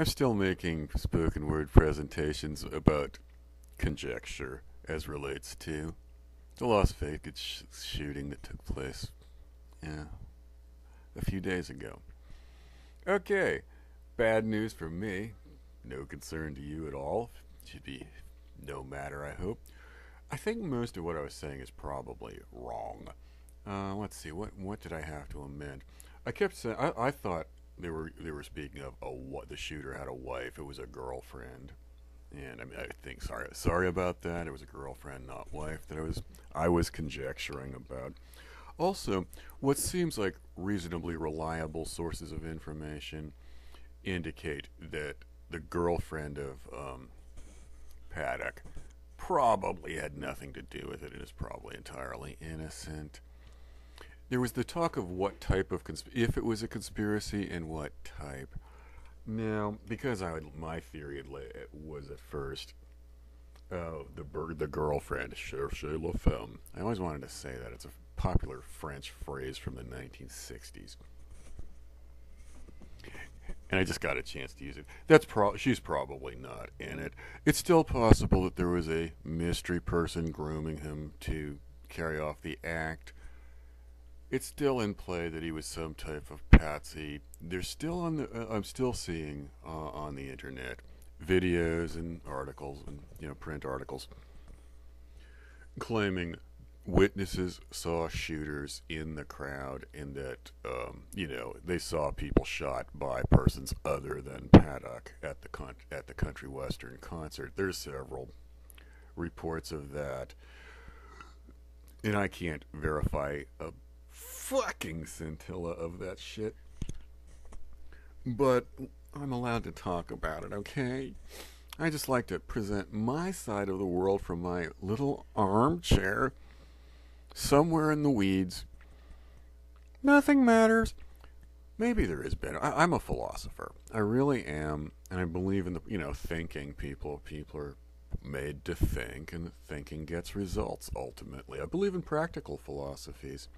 I'm still making spoken word presentations about conjecture as relates to the Las Vegas sh- shooting that took place, yeah, a few days ago. Okay, bad news for me. No concern to you at all. Should be no matter, I hope. I think most of what I was saying is probably wrong. Uh, let's see, what what did I have to amend? I kept saying I, I thought they were they were speaking of a what the shooter had a wife. It was a girlfriend, and I mean I think sorry sorry about that. It was a girlfriend, not wife. That I was I was conjecturing about. Also, what seems like reasonably reliable sources of information indicate that the girlfriend of um, Paddock probably had nothing to do with it and is probably entirely innocent. There was the talk of what type of consp- if it was a conspiracy and what type. Now, because I would, my theory was at first, oh, the the girlfriend, cherchez la femme. I always wanted to say that it's a popular French phrase from the 1960s and I just got a chance to use it. That's pro- she's probably not in it. It's still possible that there was a mystery person grooming him to carry off the act. It's still in play that he was some type of patsy. There's still on the. Uh, I'm still seeing uh, on the internet videos and articles and you know print articles claiming witnesses saw shooters in the crowd and that um, you know they saw people shot by persons other than Paddock at the con- at the country western concert. There's several reports of that, and I can't verify a fucking scintilla of that shit. But I'm allowed to talk about it, okay? I just like to present my side of the world from my little armchair somewhere in the weeds. Nothing matters. Maybe there is better. I, am a philosopher. I really am, and I believe in the you know thinking. People people are made to think, and thinking gets results ultimately. I believe in practical philosophies.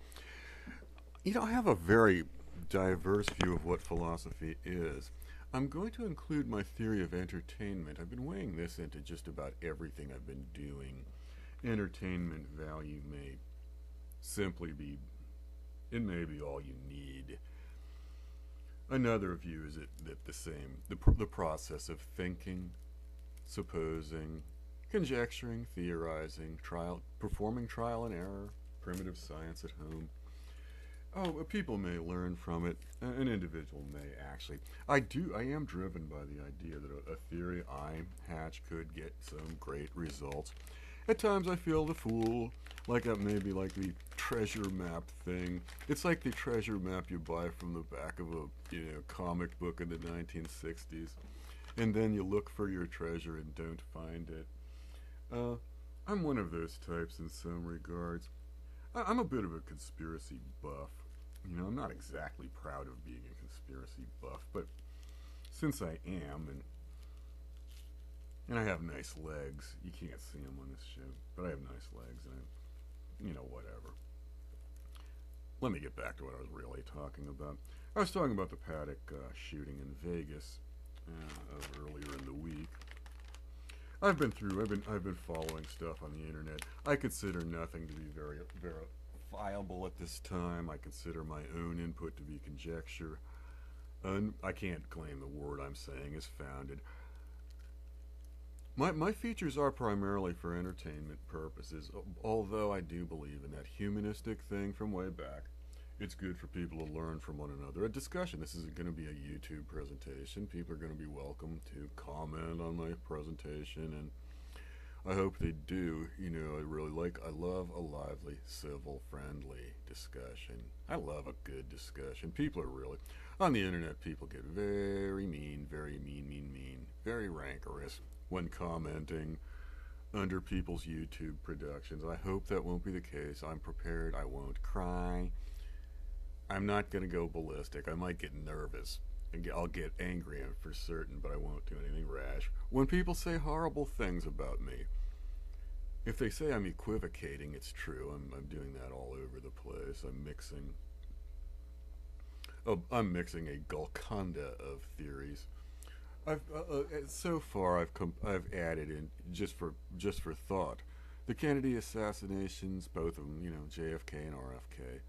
You know, I have a very diverse view of what philosophy is. I'm going to include my theory of entertainment. I've been weighing this into just about everything I've been doing. Entertainment value may simply be, it may be all you need. Another view is that, that the same, the, pr- the process of thinking, supposing, conjecturing, theorizing, trial, performing trial and error, primitive science at home. Oh, people may learn from it. An individual may actually. I do. I am driven by the idea that a, a theory I hatch could get some great results. At times, I feel the fool, like that maybe like the treasure map thing. It's like the treasure map you buy from the back of a you know comic book in the 1960s, and then you look for your treasure and don't find it. Uh, I'm one of those types in some regards. I'm a bit of a conspiracy buff. You know, I'm not exactly proud of being a conspiracy buff, but since I am, and and I have nice legs. You can't see them on this show, but I have nice legs, and I, you know, whatever. Let me get back to what I was really talking about. I was talking about the Paddock uh, shooting in Vegas uh, earlier in the week. I've been through. I've been. I've been following stuff on the internet. I consider nothing to be very verifiable at this time. I consider my own input to be conjecture. And I can't claim the word I'm saying is founded. My, my features are primarily for entertainment purposes, although I do believe in that humanistic thing from way back. It's good for people to learn from one another. A discussion. This isn't going to be a YouTube presentation. People are going to be welcome to comment on my presentation, and I hope they do. You know, I really like, I love a lively, civil, friendly discussion. I love a good discussion. People are really, on the internet, people get very mean, very mean, mean, mean, very rancorous when commenting under people's YouTube productions. I hope that won't be the case. I'm prepared. I won't cry. I'm not going to go ballistic. I might get nervous. I'll get angry for certain, but I won't do anything rash. When people say horrible things about me, if they say I'm equivocating, it's true. I'm, I'm doing that all over the place. I'm mixing. Oh, I'm mixing a Golconda of theories. I've uh, uh, so far I've I've added in just for just for thought, the Kennedy assassinations, both of them, you know, JFK and RFK.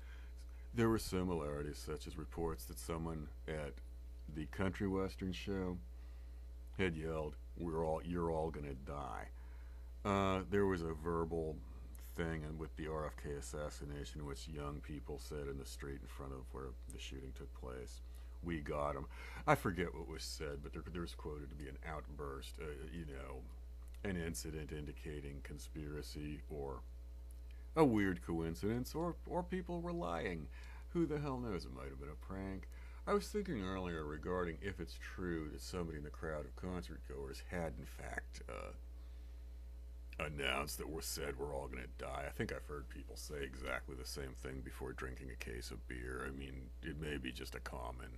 There were similarities, such as reports that someone at the country western show had yelled, "We're all, you're all gonna die." Uh, there was a verbal thing, and with the RFK assassination, which young people said in the street in front of where the shooting took place, "We got him." I forget what was said, but there, there was quoted to be an outburst, uh, you know, an incident indicating conspiracy or a weird coincidence, or or people were lying. Who the hell knows? It might have been a prank. I was thinking earlier regarding if it's true that somebody in the crowd of concert goers had in fact uh, announced that we're said we're all going to die. I think I've heard people say exactly the same thing before drinking a case of beer. I mean, it may be just a common,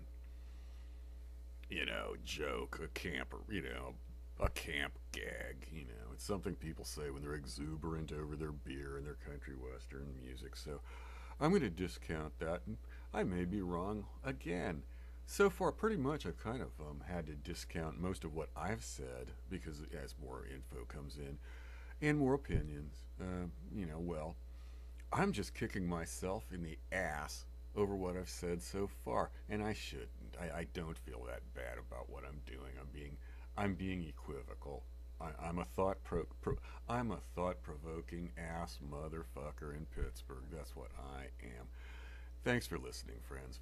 you know, joke, a camper, you know, a camp gag. You know, it's something people say when they're exuberant over their beer and their country western music. So I'm going to discount that, and I may be wrong again. So far, pretty much, I've kind of um, had to discount most of what I've said because as more info comes in and more opinions, uh, you know, well, I'm just kicking myself in the ass over what I've said so far, and I shouldn't. I, I don't feel that bad about what I'm doing. I'm being, I'm being equivocal. I, am a thought pro, pro, I'm a thought provoking ass motherfucker in Pittsburgh. That's what I am. Thanks for listening, friends.